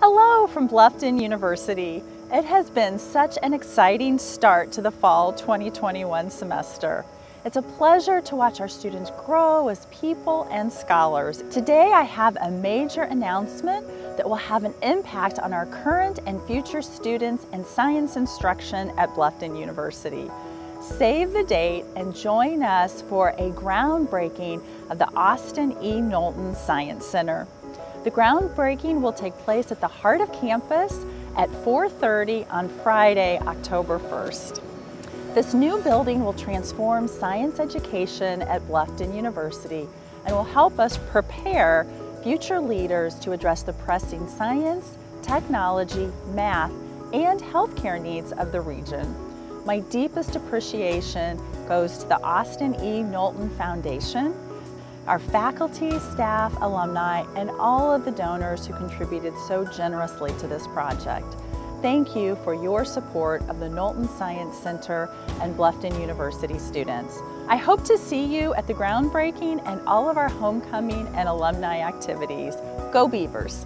Hello from Bluffton University. It has been such an exciting start to the fall 2021 semester. It's a pleasure to watch our students grow as people and scholars. Today I have a major announcement that will have an impact on our current and future students in science instruction at Bluffton University. Save the date and join us for a groundbreaking of the Austin E. Knowlton Science Center. The groundbreaking will take place at the heart of campus at 4.30 on Friday, October 1st. This new building will transform science education at Bluffton University and will help us prepare future leaders to address the pressing science, technology, math, and healthcare needs of the region. My deepest appreciation goes to the Austin E. Knowlton Foundation our faculty, staff, alumni, and all of the donors who contributed so generously to this project. Thank you for your support of the Knowlton Science Center and Bluffton University students. I hope to see you at the groundbreaking and all of our homecoming and alumni activities. Go Beavers!